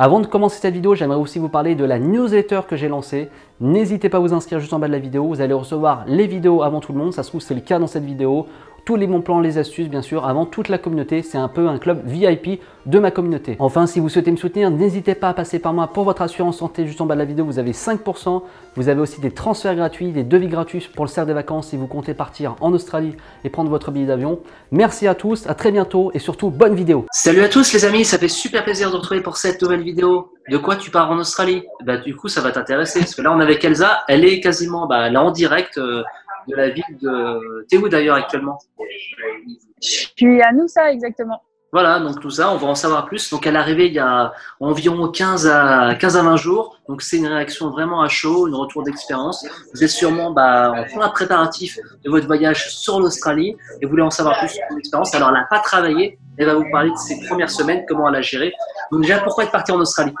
Avant de commencer cette vidéo, j'aimerais aussi vous parler de la newsletter que j'ai lancée. N'hésitez pas à vous inscrire juste en bas de la vidéo, vous allez recevoir les vidéos avant tout le monde, ça se trouve c'est le cas dans cette vidéo tous les bons plans, les astuces, bien sûr, avant toute la communauté. C'est un peu un club VIP de ma communauté. Enfin, si vous souhaitez me soutenir, n'hésitez pas à passer par moi pour votre assurance santé. Juste en bas de la vidéo, vous avez 5%. Vous avez aussi des transferts gratuits, des devis gratuits pour le cercle des vacances si vous comptez partir en Australie et prendre votre billet d'avion. Merci à tous, à très bientôt et surtout, bonne vidéo. Salut à tous les amis, ça fait super plaisir de vous retrouver pour cette nouvelle vidéo. De quoi tu pars en Australie? Bah, Du coup, ça va t'intéresser parce que là, on est avec Elsa. Elle est quasiment bah, là en direct. Euh, de la ville de. T'es où d'ailleurs actuellement? Je suis à Noussa exactement. Voilà, donc tout ça, on va en savoir plus. Donc, elle est arrivée il y a environ 15 à, 15 à 20 jours. Donc, c'est une réaction vraiment à chaud, une retour d'expérience. Vous êtes sûrement bah, en plein préparatif de votre voyage sur l'Australie et vous voulez en savoir plus sur son expérience. Alors, elle n'a pas travaillé. Elle va vous parler de ses premières semaines, comment elle a géré. Donc, déjà, pourquoi être partie en Australie?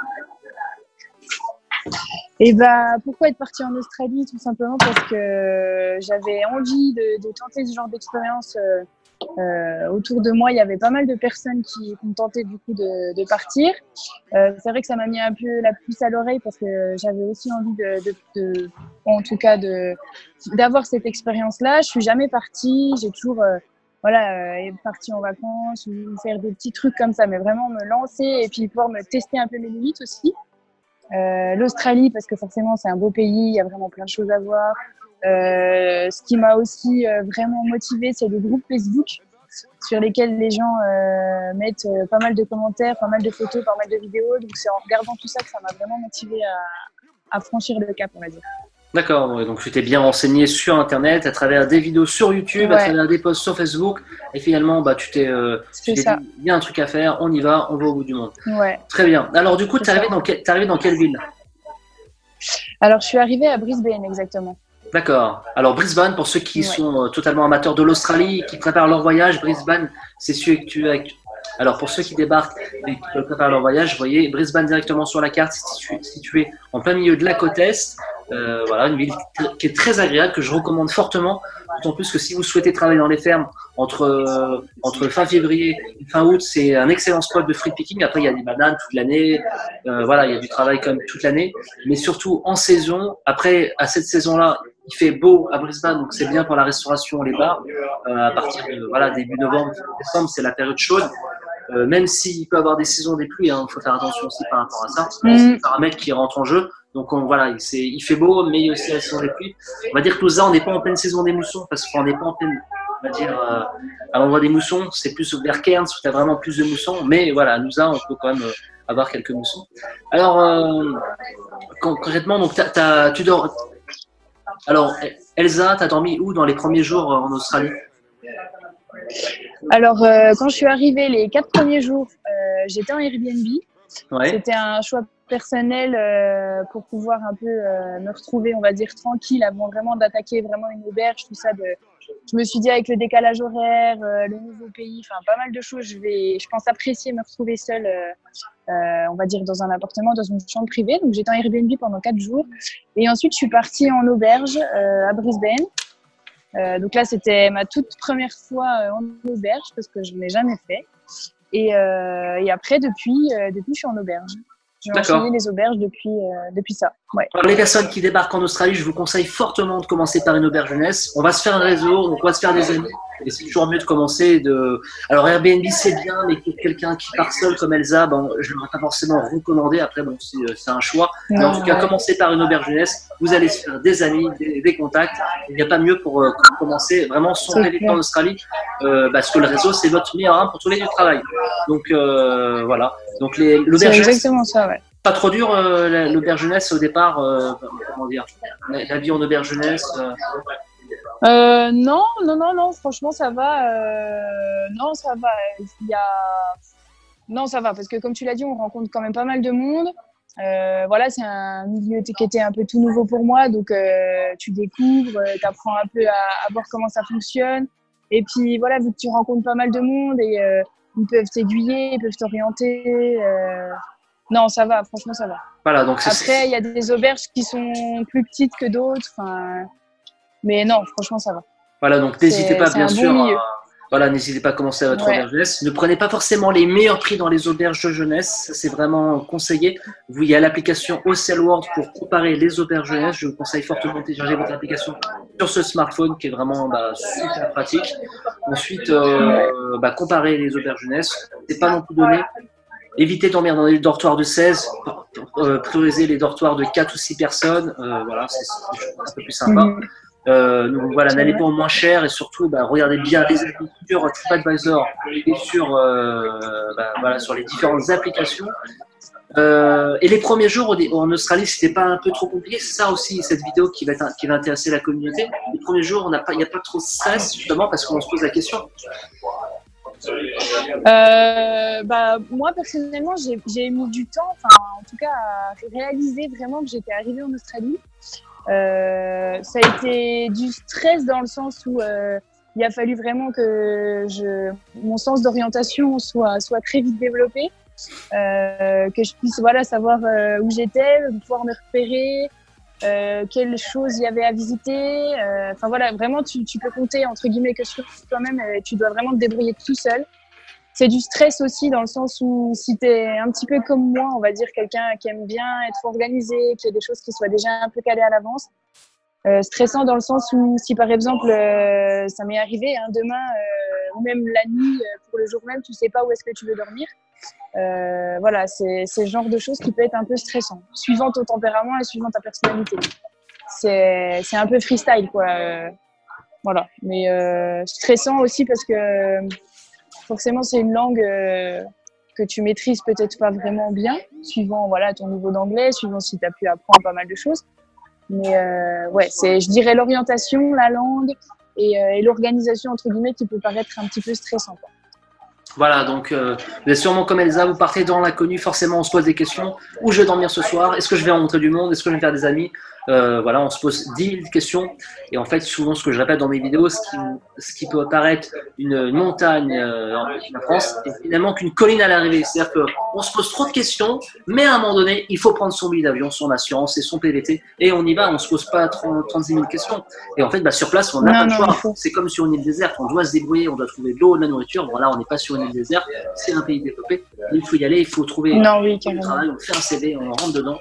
Et bah, pourquoi être partie en Australie? Tout simplement parce que j'avais envie de, de, tenter ce genre d'expérience. Euh, euh, autour de moi, il y avait pas mal de personnes qui, ont tenté du coup de, de partir. Euh, c'est vrai que ça m'a mis un peu la puce à l'oreille parce que j'avais aussi envie de, de, en tout cas, de d'avoir cette expérience-là. Je suis jamais partie. J'ai toujours euh, voilà, euh, partie en vacances ou faire des petits trucs comme ça, mais vraiment me lancer et puis pouvoir me tester un peu mes limites aussi. Euh, L'Australie, parce que forcément, c'est un beau pays, il y a vraiment plein de choses à voir. Euh, ce qui m'a aussi euh, vraiment motivé, c'est les groupes Facebook sur lesquels les gens euh, mettent euh, pas mal de commentaires, pas mal de photos, pas mal de vidéos. Donc, c'est en regardant tout ça que ça m'a vraiment motivé à, à franchir le cap, on va dire. D'accord, donc tu t'es bien renseigné sur Internet, à travers des vidéos sur YouTube, à travers des posts sur Facebook, et finalement, bah, tu t'es euh, dit, il y a un truc à faire, on y va, on va au bout du monde. Ouais. Très bien. Alors du coup, tu es, arrivé dans, arrivé dans quelle ville? Alors, je suis arrivée à Brisbane, exactement. D'accord. Alors Brisbane, pour ceux qui sont euh, totalement amateurs de l'Australie, qui préparent leur voyage, Brisbane, c'est celui que tu as alors pour ceux qui débarquent et qui préparent leur voyage, vous voyez Brisbane directement sur la carte, situé, situé en plein milieu de la côte est. Euh, voilà, une ville qui est très agréable, que je recommande fortement. D'autant plus que si vous souhaitez travailler dans les fermes entre, euh, entre fin février et fin août, c'est un excellent spot de free picking. Après, il y a des bananes toute l'année. Euh, voilà, il y a du travail comme toute l'année. Mais surtout en saison, après, à cette saison-là, il fait beau à Brisbane, donc c'est bien pour la restauration, les bars. Euh, à partir de voilà, début novembre, décembre, c'est la période chaude. Euh, même s'il peut y avoir des saisons des pluies, il hein, faut faire attention aussi par rapport à ça. Mm. C'est un paramètre qui rentre en jeu. Donc on, voilà, il fait beau, mais il y a aussi la saison des pluies. On va dire que nous, on n'est pas en pleine saison des moussons, parce qu'on n'est pas en pleine, on va dire, euh, à l'endroit des moussons, c'est plus vers Cairns où tu as vraiment plus de moussons. Mais voilà, à Nousa, on peut quand même euh, avoir quelques moussons. Alors, concrètement, donc, tu dors. Alors, Elsa, tu as dormi où dans les premiers jours en Australie? Alors, quand je suis arrivée les quatre premiers jours, j'étais en Airbnb. C'était un choix personnel euh, pour pouvoir un peu euh, me retrouver, on va dire, tranquille avant vraiment d'attaquer vraiment une auberge, tout ça. De... Je me suis dit avec le décalage horaire, euh, le nouveau pays, enfin pas mal de choses, je vais, je pense apprécier me retrouver seule, on va dire, dans un appartement, dans une chambre privée. Donc j'étais en Airbnb pendant quatre jours. Et ensuite, je suis partie en auberge à Brisbane. Donc là, c'était ma toute première fois en auberge parce que je ne l'ai jamais fait. Et, et après, depuis, depuis, je suis en auberge. J'ai enchaîné les auberges depuis, euh, depuis ça. Ouais. Pour les personnes qui débarquent en Australie, je vous conseille fortement de commencer par une auberge jeunesse. On va se faire un réseau, on va se faire des amis. Et c'est toujours mieux de commencer de. Alors Airbnb c'est bien, mais pour quelqu'un qui part seul comme Elsa, bon, je ne l'aurais pas forcément recommandé. Après, bon, c'est euh, un choix. mais en tout cas, commencez par une auberge jeunesse. Vous allez se faire des amis, des, contacts. Il n'y a pas mieux pour euh, commencer vraiment son vie en Australie, euh, parce que le réseau c'est votre meilleur pour trouver du travail. Donc voilà. Donc l'auberge jeunesse. exactement ça, ouais. Pas trop dur l'auberge jeunesse au départ. comment dire La vie en auberge jeunesse. Euh, non, non, non, non, franchement, ça va. Euh, non, ça va. Il y a... Non, ça va, parce que comme tu l'as dit, on rencontre quand même pas mal de monde. Euh, voilà, c'est un milieu qui était un peu tout nouveau pour moi, donc euh, tu découvres, euh, tu apprends un peu à, à, voir comment ça fonctionne. Et puis voilà, vu que tu rencontres pas mal de monde et euh, ils peuvent t'aiguiller, ils peuvent t'orienter. non, ça va, franchement, ça va. Voilà, donc Après, il y a des auberges qui sont plus petites que d'autres. Mais non, franchement, ça va. Voilà, donc n'hésitez pas, bien sûr. Voilà, n'hésitez pas à commencer à votre auberge jeunesse. Ne prenez pas forcément les meilleurs prix dans les auberges de jeunesse, c'est vraiment conseillé. Vous, il y a l'application Ocel World pour comparer les auberges jeunesse. Je vous conseille fortement de télécharger votre application sur ce smartphone qui est vraiment bah, super pratique. Ensuite, euh, bah, comparer les auberges jeunesse. C'est pas non plus donné. Évitez de dormir dans les dortoirs de 16, euh, prioriser les dortoirs de 4 ou 6 personnes. Euh, voilà, c'est un peu plus sympa. Mhm. Euh, donc voilà, n'allez pas au moins cher et surtout bah, regardez bien les sur TripAdvisor et sur, euh, bah, voilà, sur les différentes applications. Euh, et les premiers jours en Australie, c'était pas un peu trop compliqué. C'est ça aussi cette vidéo qui va, qui va intéresser la communauté. Les premiers jours, il n'y a pas trop de stress justement parce qu'on se pose la question. bah, moi personnellement, j'ai mis du temps, enfin en tout cas à réaliser vraiment que j'étais arrivée en Australie. Euh, ça a été du stress dans le sens où euh, il a fallu vraiment que je, mon sens d'orientation soit, soit très vite développé, euh, que je puisse voilà, savoir euh, où j'étais, pouvoir me repérer, euh, quelles choses il y avait à visiter. Enfin voilà, vraiment, tu, tu, peux compter entre guillemets que sur toi-même, tu dois vraiment te débrouiller tout seul c'est du stress aussi dans le sens où si tu es un petit peu comme moi, on va dire quelqu'un qui aime bien être organisé, qui a des choses qui soient déjà un peu calées à l'avance, euh, stressant dans le sens où si par exemple euh, ça m'est arrivé hein, demain euh, ou même la nuit pour le jour même, tu sais pas où est-ce que tu veux dormir. voilà, c'est le genre de choses qui peut être un peu stressant, suivant ton tempérament et suivant ta personnalité. C'est un peu freestyle quoi. voilà, mais stressant aussi parce que forcément, c'est une langue euh, que tu maîtrises peut-être pas vraiment bien, suivant voilà, ton niveau d'anglais, suivant si tu as pu apprendre pas mal de choses. Mais euh, ouais, c'est, je dirais l'orientation, la langue et, euh, l'organisation, entre guillemets, qui peut paraître un petit peu stressant. Voilà, donc êtes sûrement comme Elsa, vous partez dans l'inconnu, forcément on se pose des questions. Où je vais dormir ce soir? Est-ce que je vais rencontrer du monde? Est-ce que je vais faire des amis? Euh, voilà, on se pose 10 000 questions. Et en fait, souvent, ce que je répète dans mes vidéos, ce qui, ce qui peut apparaître une montagne euh, en France est finalement qu'une colline à l'arrivée. C'est-à-dire qu'on se pose trop de questions, mais à un moment donné, il faut prendre son billet d'avion, son assurance et son PVT, et on y va. On se pose pas 30, 36 000 questions. Et en fait, bah, sur place, on n'a pas le choix. C'est comme sur une île déserte. On doit se débrouiller, on doit trouver de l'eau, de la nourriture. Voilà, on n'est pas sur une île déserte. C'est un pays développé. Il faut y aller, il faut trouver non, oui, travail. On fait un CV, on rentre dedans,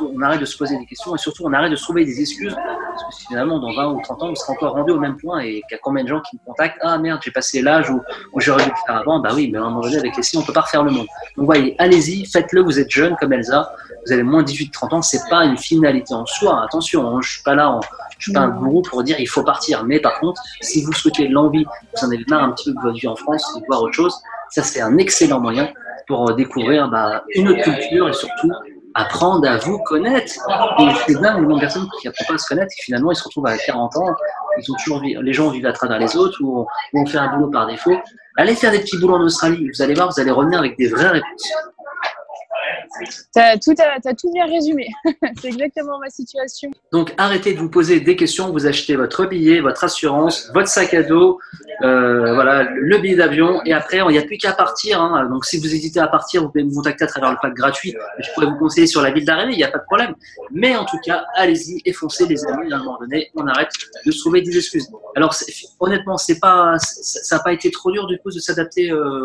on, arrête de se poser des questions et surtout, on arrête de se trouver des excuses. Parce que finalement, dans 20 ou 30 ans, on sera encore rendu au même point et qu'il y a combien de gens qui me contactent Ah merde, j'ai passé l'âge où, j'aurais dû le faire avant. Bah oui, mais à un moment donné, avec les signes, on peut pas refaire le monde. Donc voyez, allez-y, faites-le. Vous êtes jeune comme Elsa. Vous avez moins de 18-30 ans. C'est pas une finalité en soi. Attention, hein, je suis pas là en, je suis pas un gourou pour dire il faut partir. Mais par contre, si vous souhaitez l'envie, vous en avez marre un petit peu de votre vie en France, de voir autre chose, ça c'est un excellent moyen pour découvrir bah, une autre culture et surtout apprendre à vous connaître. Et c'est dingue le nombre de personnes qui apprennent pas à se connaître et finalement ils se retrouvent à 40 ans, ils ont toujours, les gens vivent à travers les autres ou on, fait un boulot par défaut. Allez faire des petits boulots en Australie, vous allez voir, vous allez revenir avec des vraies réponses. Tu as, tout bien résumé. c'est exactement ma situation. Donc arrêtez de vous poser des questions. Vous achetez votre billet, votre assurance, votre sac à dos, euh, voilà, le billet d'avion. Et après, il n'y a plus qu'à partir. Hein. Donc si vous hésitez à partir, vous pouvez me contacter à travers le pack gratuit. Je pourrais vous conseiller sur la ville d'arrivée, il n'y a pas de problème. Mais en tout cas, allez-y et foncez les amis. À un moment donné, on arrête de se trouver des excuses. Alors honnêtement, pas, ça n'a pas été trop dur du coup de s'adapter euh,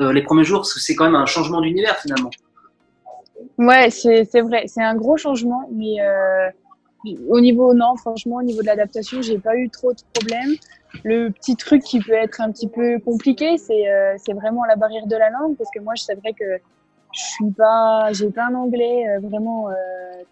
euh, les premiers jours, c'est quand même un changement d'univers finalement. Ouais, c'est vrai. C'est un gros changement, mais euh, au niveau, non, franchement, au niveau de l'adaptation, j'ai pas eu trop de problèmes. Le petit truc qui peut être un petit peu compliqué, c'est euh, vraiment la barrière de la langue, parce que moi, c'est vrai que je suis pas, j'ai pas un anglais euh, vraiment euh,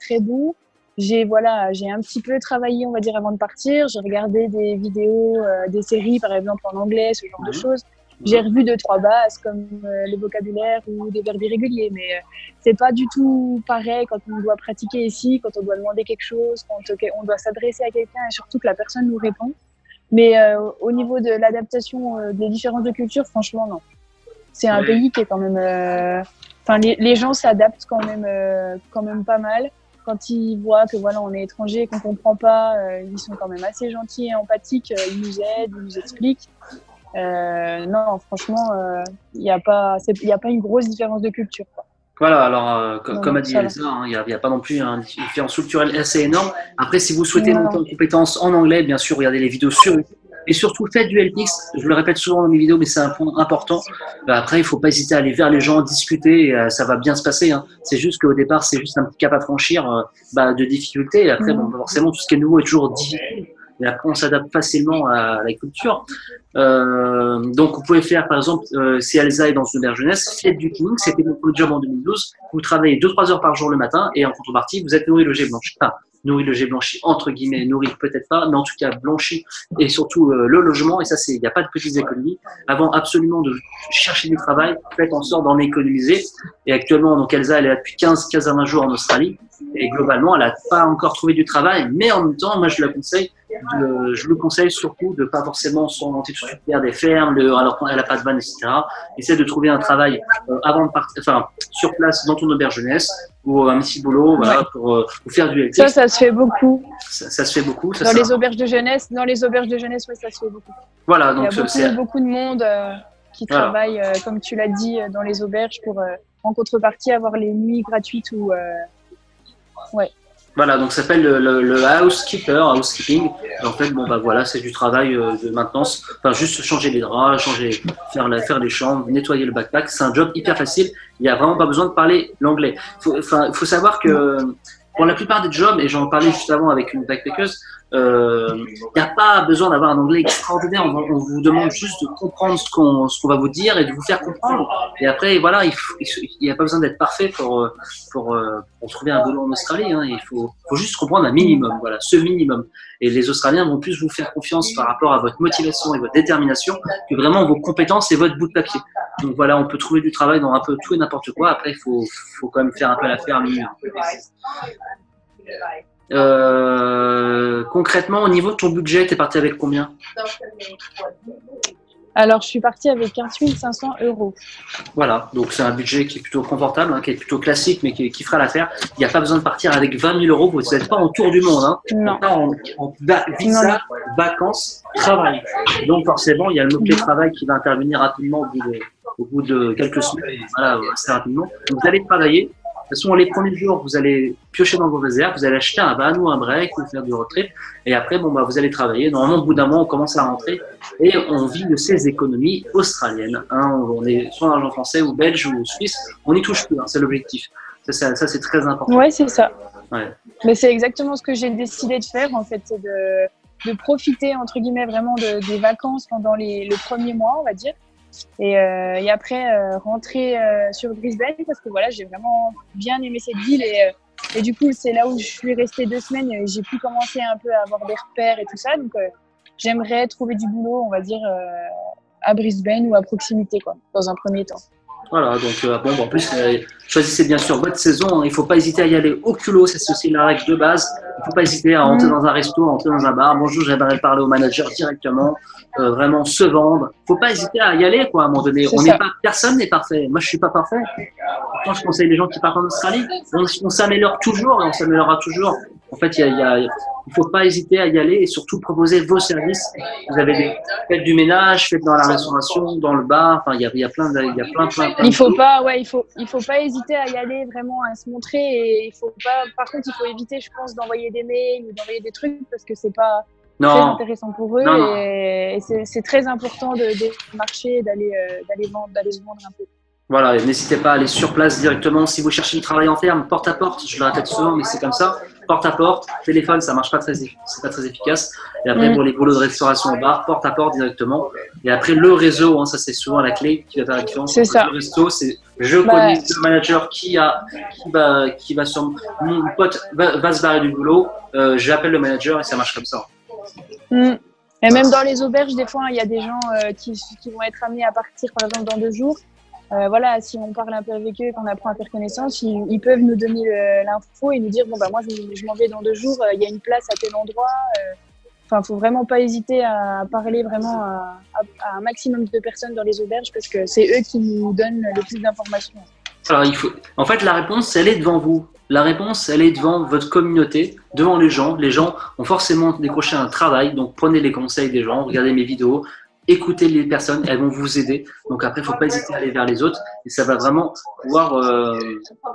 très bon. J'ai voilà, j'ai un petit peu travaillé, on va dire, avant de partir. J'ai regardé des vidéos, euh, des séries, par exemple, en anglais, ce genre de choses. J'ai revu deux trois bases comme euh, le vocabulaire ou des verbes irréguliers, mais euh, c'est pas du tout pareil quand on doit pratiquer ici, quand on doit demander quelque chose, quand on doit s'adresser à quelqu'un et surtout que la personne nous répond. Mais euh, au niveau de l'adaptation des différences de culture, franchement non. C'est un pays qui est quand même. Enfin, les, les, gens s'adaptent quand même, quand même pas mal. Quand ils voient que voilà, on est étranger, qu'on comprend pas, ils sont quand même assez gentils et empathiques. ils nous aident, ils nous expliquent. Euh, non, franchement, il euh, n'y a, pas, a pas une grosse différence de culture. Voilà, alors euh, comme a dit Elsa, hein, il n'y a, pas non plus une différence culturelle assez énorme. Après, si vous souhaitez monter en compétence en anglais, bien sûr, regardez les vidéos sur Et surtout, faites du LPX. Je le répète souvent dans mes vidéos, mais c'est un point important. Bah, après, il faut pas hésiter à aller vers les gens, discuter, et, ça va bien se passer. Hein. C'est juste qu'au départ, c'est juste un petit cap à franchir bah, de difficulté. Et après, bon, forcément, tout ce qui est nouveau est toujours difficile et après on s'adapte facilement à la culture. Euh, donc vous pouvez faire par exemple, euh, si Elsa est dans une auberge jeunesse, faites du cleaning, c'était mon job en 2012, vous travaillez 2-3 heures par jour le matin et en contrepartie vous êtes nourri, logé, blanchi. Enfin, nourri, logé, blanchi, entre guillemets, nourri peut-être pas, mais en tout cas blanchi et surtout euh, le logement, et ça c'est, il n'y a pas de petites économies. Avant absolument de chercher du travail, faites en sorte d'en économiser. Et actuellement, donc Elsa, elle est depuis 15, 15 à 20 jours en Australie, et globalement, elle n'a pas encore trouvé du travail, mais en même temps, moi je la conseille je le conseille surtout de pas forcément s'orienter vers des fermes, alors qu'on n'a pas de vanne, etc. Essaie de trouver un travail euh, avant de partir, enfin, sur place dans ton auberge jeunesse ou un petit boulot, voilà, pour, euh, faire du Ça, ça se fait beaucoup. Ça, se fait beaucoup. dans les auberges de jeunesse, dans les auberges de jeunesse, oui, ça se fait beaucoup. Voilà, donc il y a beaucoup, beaucoup de monde euh, qui travaille, comme tu l'as dit, dans les auberges pour, en contrepartie, avoir les nuits gratuites ou, ouais. Voilà, donc ça s'appelle le, le, housekeeper, housekeeping. en fait, bon bah voilà, c'est du travail euh, de maintenance. Enfin, juste changer les draps, changer, faire, la, faire les chambres, nettoyer le backpack. C'est un job hyper facile. Il n'y a vraiment pas besoin de parler l'anglais. Faut, enfin, faut savoir que pour la plupart des jobs, et j'en parlais juste avant avec une backpackeuse, il euh, n'y a pas besoin d'avoir un anglais extraordinaire. On, vous demande juste de comprendre ce qu'on va vous dire et de vous faire comprendre. Et après, voilà, il n'y a pas besoin d'être parfait pour, euh, pour, trouver un boulot en Australie. Hein. Il faut, juste comprendre un minimum, voilà, ce minimum. Et les Australiens vont plus vous faire confiance par rapport à votre motivation et votre détermination que vraiment vos compétences et votre bout de papier. Donc voilà, on peut trouver du travail dans un peu tout et n'importe quoi. Après, il faut, faut quand même faire un peu l'affaire minimum. Euh, concrètement, au niveau de ton budget, tu es parti avec combien? Alors, je suis partie avec 15 500 euros. Voilà, donc c'est un budget qui est plutôt confortable, hein, qui est plutôt classique, mais qui, fera l'affaire. Il n'y a pas besoin de partir avec 20 000 euros, vous n'êtes pas en tour du monde. Hein. Non. En, en visa, vacances, travail. Donc forcément, il y a le mot-clé travail qui va intervenir rapidement au bout de, au bout de quelques semaines, voilà, assez rapidement. vous allez travailler, de toute façon, les premiers jours, vous allez piocher dans vos réserves, vous allez acheter un van ou un break ou faire du retrait. Et après, bon, bah, vous allez travailler. Normalement, au bout d'un mois, on commence à rentrer et on vit de ces économies australiennes. Hein. On est soit en argent français ou belge ou suisse. On n'y touche plus, hein, c'est l'objectif. Ça, ça, c'est très important. Ouais, c'est ça. Ouais. Mais c'est exactement ce que j'ai décidé de faire, en fait, c'est de, de profiter, entre guillemets, vraiment de, des vacances pendant les, le premier mois, on va dire et, euh, et après euh, rentrer euh, sur Brisbane parce que voilà, j'ai vraiment bien aimé cette ville et, et du coup c'est là où je suis restée deux semaines j'ai pu commencer un peu à avoir des repères et tout ça. Donc j'aimerais trouver du boulot, on va dire, à Brisbane ou à proximité, quoi, dans un premier temps. Voilà, donc euh, bon, en plus, euh, choisissez bien sûr votre saison. Hein. Il ne faut pas hésiter à y aller au culot, c'est aussi la règle de base. Il ne faut pas hésiter à rentrer mm. dans un resto, à rentrer dans un bar. Bonjour, j'aimerais parler au manager directement, euh, vraiment se vendre. Il ne faut pas hésiter à y aller, quoi, à un moment donné. On n'est pas, personne n'est parfait. Moi, je ne suis pas parfait. Quand je conseille les gens qui partent en Australie. On, s'améliore toujours et on s'améliorera toujours. En fait, il ne faut pas hésiter à y aller et surtout proposer vos services. Vous avez des, faites du ménage, faites dans la restauration, dans le bar. Enfin, il y a, il y a plein, de, il y a plein, plein, Il faut pas, ouais, il faut, il faut pas hésiter à y aller vraiment, à se montrer. Et il faut pas, par contre, il faut éviter, je pense, d'envoyer des mails ou d'envoyer des trucs parce que c'est pas très intéressant pour eux. et, c'est très important de, de marcher, d'aller, euh, d'aller vendre, d'aller se vendre un peu. Voilà, n'hésitez pas à aller sur place directement. Si vous cherchez du travail en ferme, porte à porte, je le répète souvent, mais c'est comme ça. Porte à porte, téléphone, ça marche pas très, c'est pas très efficace. Et après, mm. pour les boulots de restauration au bar, porte à porte directement. Et après, le réseau, hein, ça c'est souvent la clé qui va faire la différence. C'est ça. Le resto, c'est je bah, connais le manager qui a, qui va, qui va sur mon pote va, se barrer du boulot. Euh, J'appelle le manager et ça marche comme ça. Mm. Et même dans les auberges, des fois, il y a des gens euh, qui, qui vont être amenés à partir, par exemple, dans deux jours. Euh, voilà, si on parle un peu avec eux, qu'on apprend à faire connaissance, ils, peuvent nous donner l'info et nous dire bon bah moi je, m'en vais dans deux jours, euh, il y a une place à tel endroit. Euh. Enfin, faut vraiment pas hésiter à parler vraiment à, un maximum de personnes dans les auberges parce que c'est eux qui nous donnent le plus d'informations. Alors il faut, en fait, la réponse elle est devant vous. La réponse, elle est devant votre communauté, devant les gens. Les gens ont forcément décroché un travail, donc prenez les conseils des gens, regardez mes vidéos, écoutez les personnes, elles vont vous aider. Donc après, il ne faut pas hésiter à aller vers les autres et ça va vraiment pouvoir euh,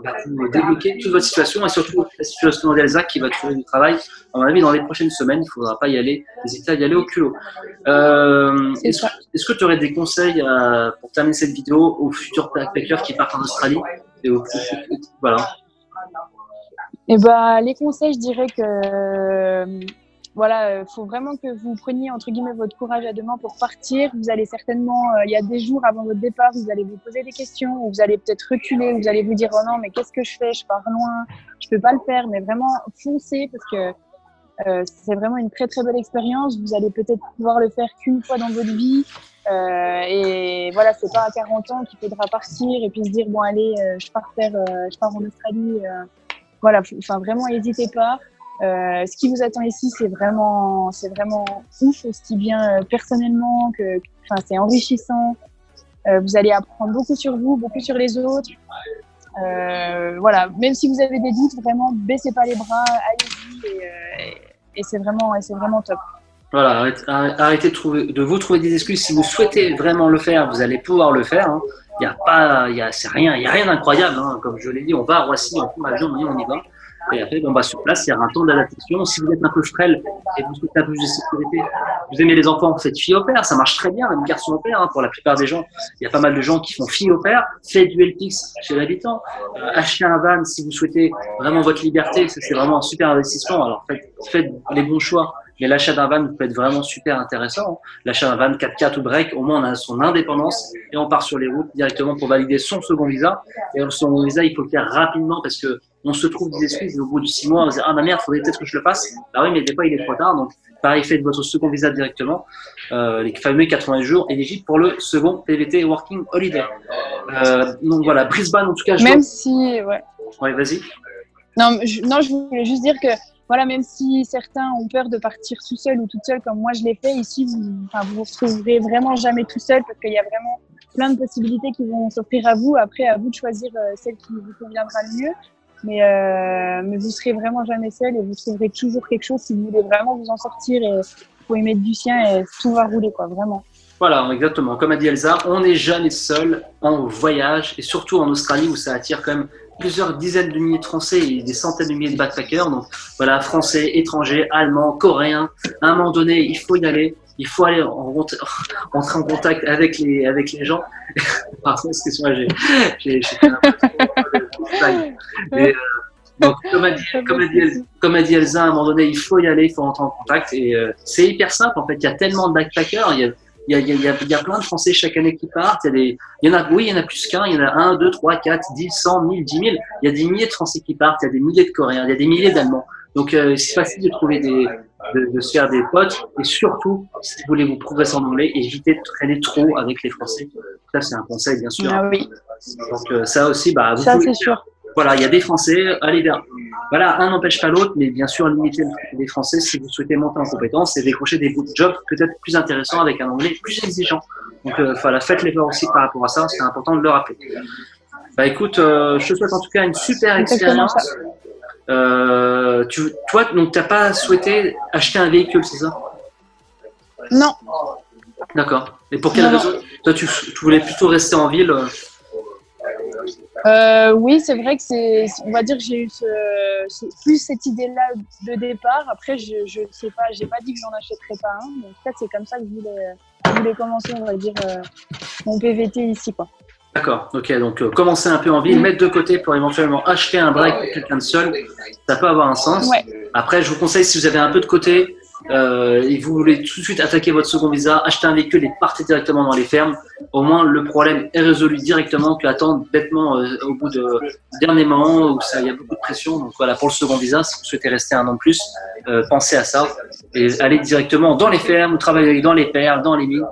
bah, débloquer toute votre situation et surtout la situation d'Elsa qui va trouver du travail. À mon avis, dans les prochaines semaines, il ne faudra pas y aller, hésiter à y aller au culot. Euh, est-ce, que tu aurais des conseils pour terminer cette vidéo aux futurs backpackers qui partent en Australie et voilà. Et eh ben, les conseils, je dirais que voilà, il euh, faut vraiment que vous preniez entre guillemets votre courage à deux mains pour partir. Vous allez certainement, euh, il y a des jours avant votre départ, vous allez vous poser des questions, vous allez peut-être reculer, vous allez vous dire oh non mais qu'est-ce que je fais, je pars loin, je peux pas le faire, mais vraiment foncez parce que euh, c'est vraiment une très très belle expérience. Vous allez peut-être pouvoir le faire qu'une fois dans votre vie. Euh, et voilà, c'est pas à 40 ans qu'il faudra partir et puis se dire bon allez, je pars faire, je pars en Australie. voilà, enfin vraiment n'hésitez pas. Euh, ce qui vous attend ici, c'est vraiment, c'est vraiment ouf, aussi bien euh, personnellement que, enfin, c'est enrichissant. Euh, vous allez apprendre beaucoup sur vous, beaucoup sur les autres. Euh, voilà, même si vous avez des doutes, vraiment, baissez pas les bras, allez-y, et, euh, et c'est vraiment, et c'est vraiment top. Voilà, arrêtez, de, trouver, de, vous trouver des excuses. Si vous souhaitez vraiment le faire, vous allez pouvoir le faire. Hein. Il n'y a pas, il y a, c'est rien, il y a rien d'incroyable. Hein. Comme je l'ai dit, on va à Roissy, on prend l'avion, on y va. Et après, on va sur place, il y a un temps d'adaptation. Si vous êtes un peu frêle et vous souhaitez un peu de sécurité, vous aimez les enfants, faites fille au père, ça marche très bien, même garçon au père, hein, pour la plupart des gens. Il y a pas mal de gens qui font fille au père, faites du LPX chez l'habitant, euh, achetez un van si vous souhaitez vraiment votre liberté, c'est vraiment un super investissement. Alors faites, faites les bons choix. Mais l'achat d'un van peut être vraiment super intéressant. L'achat d'un van 4x4 ou break, au moins on a son indépendance et on part sur les routes directement pour valider son second visa. Et le second visa, il faut le faire rapidement parce que on se trouve des excuses au bout de six mois, on se dit ah ma merde, faudrait peut-être que je le fasse. Bah oui, mais des fois il est trop tard. Donc pareil, faites votre second visa directement, euh, les fameux 80 jours éligibles pour le second PVT Working Holiday. Euh, donc voilà, Brisbane en tout cas. Je Même si, ouais. Ouais, vas-y. Non, je, non, je voulais juste dire que voilà, même si certains ont peur de partir tout seul ou toute seule comme moi je l'ai fait, ici, vous, enfin, vous vous retrouverez vraiment jamais tout seul parce qu'il y a vraiment plein de possibilités qui vont s'offrir à vous. Après, à vous de choisir euh, celle qui vous conviendra le mieux. Mais, euh, mais vous serez vraiment jamais seul et vous trouverez toujours quelque chose si vous voulez vraiment vous en sortir et vous pouvez mettre du sien et tout va rouler, quoi, vraiment. Voilà, exactement. Comme a dit Elsa, on n'est jamais seul en voyage et surtout en Australie où ça attire quand même plusieurs dizaines de milliers de Français et des centaines de milliers de backpackers. Donc voilà, Français, étrangers, Allemands, Coréens. À un moment donné, il faut y aller. Il faut aller rentrer en contact avec les, avec les gens. Pardon, excuse-moi, j'ai fait un euh, donc, comme a, dit, comme, a dit, comme a, dit, Elsa, à un moment donné, il faut y aller, il faut rentrer en contact. Et euh, c'est hyper simple, en fait. Il y a tellement de backpackers. Il y a, il y, a, il, y a, il y a, plein de Français chaque année qui partent. Il y, a des, il y en a, oui, il y en a plus qu'un. Il y en a un, deux, trois, quatre, dix, cent, mille, dix mille. Il y a des milliers de Français qui partent. Il y a des milliers de Coréens. Il y a des milliers d'Allemands. Donc, euh, c'est facile de trouver des, de, de, se faire des potes. Et surtout, si vous voulez vous progresser en anglais, évitez de traîner trop avec les Français. Ça, c'est un conseil, bien sûr. Ah oui. Donc, euh, ça aussi, bah, vous ça, c'est sûr. Voilà, il y a des Français, allez vers. Voilà, un n'empêche pas l'autre, mais bien sûr, limitez les Français si vous souhaitez monter en compétence et décrocher des jobs peut-être plus intéressants avec un anglais plus exigeant. Donc, euh, voilà, faites l'effort aussi par rapport à ça, c'est important de le rappeler. Bah écoute, euh, je te souhaite en tout cas une super expérience. Euh, tu, toi, donc, t'as pas souhaité acheter un véhicule, c'est ça? Non. D'accord. Et pour quelle raison? Toi, tu, tu, voulais plutôt rester en ville euh oui, c'est vrai que c'est, on va dire que j'ai eu ce, plus cette idée-là de départ. Après, je, je sais pas, j'ai pas dit que j'en achèterais pas un. Mais en fait, c'est comme ça que je voulais, je voulais commencer, on va dire, euh, mon PVT ici, quoi. D'accord, ok, donc euh, commencer un peu en ville, mettre de côté pour éventuellement acheter un break pour quelqu'un de seul, ça peut avoir un sens. Ouais. Après, je vous conseille, si vous avez un peu de côté, euh, et vous voulez tout de suite attaquer votre second visa, acheter un véhicule et partez directement dans les fermes, au moins le problème est résolu directement que attendre bêtement euh, au bout de dernier moment où ça, il y a beaucoup de pression. Donc voilà, pour le second visa, si vous souhaitez rester un an de plus, euh, pensez à ça et allez directement dans les fermes, travailler dans les perles, dans les mines.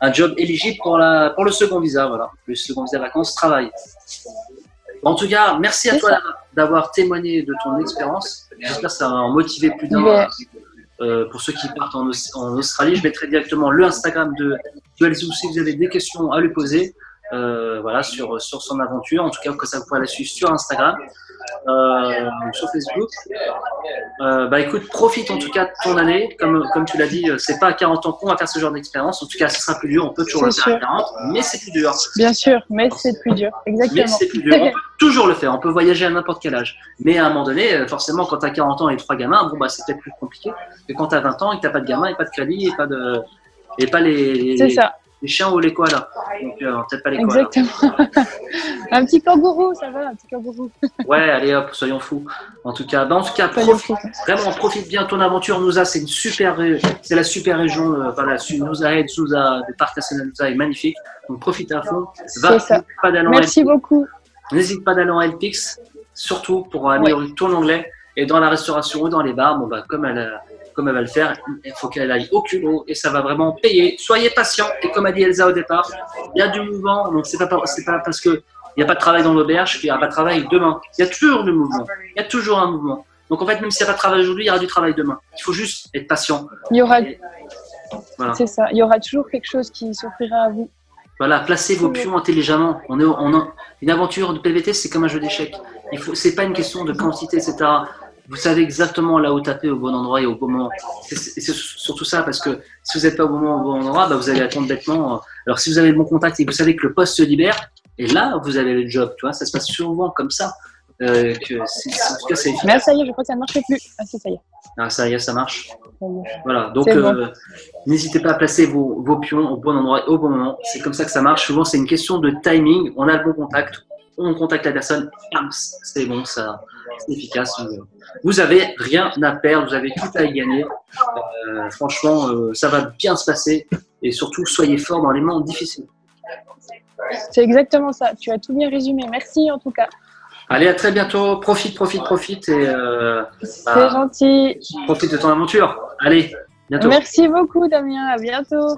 Un job éligible pour, la, pour le second visa, voilà. Le second visa vacances, travail. En tout cas, merci à toi d'avoir témoigné de ton expérience. J'espère que ça va motiver plus d'un euh, pour ceux qui partent en, en, Australie, je mettrai directement le Instagram de, de si vous avez des questions à lui poser. Euh, voilà, sur, sur son aventure. En tout cas, que ça vous pourrez la suivre sur Instagram. Euh, sur Facebook. Euh, bah écoute, profite en tout cas de ton année. Comme, comme tu l'as dit, euh, c'est pas à 40 ans qu'on va faire ce genre d'expérience. En tout cas, ce sera plus dur. On peut toujours le faire à 40, mais c'est plus dur. Bien sûr, mais c'est plus dur. Exactement. Mais c'est plus dur. On peut toujours le faire. On peut voyager à n'importe quel âge. Mais à un moment donné, forcément, quand tu as 40 ans et trois gamins, bon, bah, c'est peut-être plus compliqué que quand tu as 20 ans et que tu pas de gamins et pas de crédit et pas, de, et pas les, C'est ça les chiens ou les koalas. Donc, euh, peut-être pas les koalas. Exactement. un petit kangourou, ça va, un petit kangourou. ouais, allez hop, soyons fous. En tout cas, bah, en tout cas, profite, vraiment, profite bien de ton aventure. Nousa, c'est une super, c'est la super région. Euh, voilà, Nousa Head, Sousa, le parc national Nousa est magnifique. Donc, profite à fond. Va, ça. Pas Merci beaucoup. N'hésite pas d'aller en LPX, surtout pour améliorer ton anglais. Et dans la restauration ou dans les bars, bon, bah, comme elle comme elle va le faire, il faut qu'elle aille au culot et ça va vraiment payer. Soyez patient et comme a dit Elsa au départ, il y a du mouvement, donc c'est pas, pas parce que il n'y a pas de travail dans l'auberge qu'il n'y aura pas de travail demain. Il y a toujours du mouvement. Il y a toujours un mouvement. Donc en fait, même s'il n'y a pas de travail aujourd'hui, il y aura du travail demain. Il faut juste être patient. Il y aura, c'est ça. Il y aura toujours quelque chose qui s'offrira à vous. Voilà, placez vos pions intelligemment. On est, on une aventure de PVT, c'est comme un jeu d'échecs. Il faut, c'est pas une question de quantité, etc vous savez exactement là où taper au bon endroit et au bon moment. C'est surtout ça, parce que si vous n'êtes pas au bon moment, au bon endroit, bah, vous allez attendre bêtement. Alors si vous avez le bon contact et que vous savez que le poste se libère, et là, vous avez le job, tu vois, ça se passe souvent comme ça. Euh, que en tout cas, c'est Mais ça y est, je crois que ça ne marche plus. Ah, si, ça y est. Ah, ça y est, ça marche. Voilà, donc euh, n'hésitez pas à placer vos, vos, pions au bon endroit et au bon moment. C'est comme ça que ça marche. Souvent, c'est une question de timing. On a le bon contact, on contacte la personne, c'est bon, ça, c'est efficace. Vous avez rien à perdre, vous avez tout à y gagner. Euh, franchement, euh, ça va bien se passer et surtout, soyez fort dans les moments difficiles. C'est exactement ça. Tu as tout bien résumé. Merci en tout cas. Allez, à très bientôt. Profite, profite, profite. Et, euh, C'est bah, gentil. Profite de ton aventure. Allez, bientôt. Merci beaucoup, Damien. À bientôt.